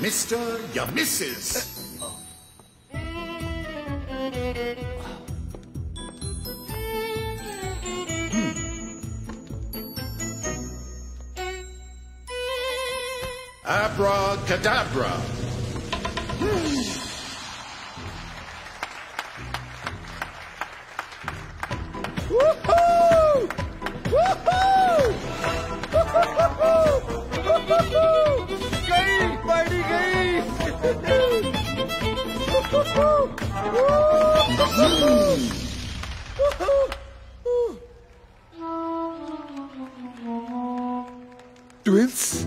Mister, Your Mrs. Hmm. Abracadabra. Hmm. Woohoo! Twins?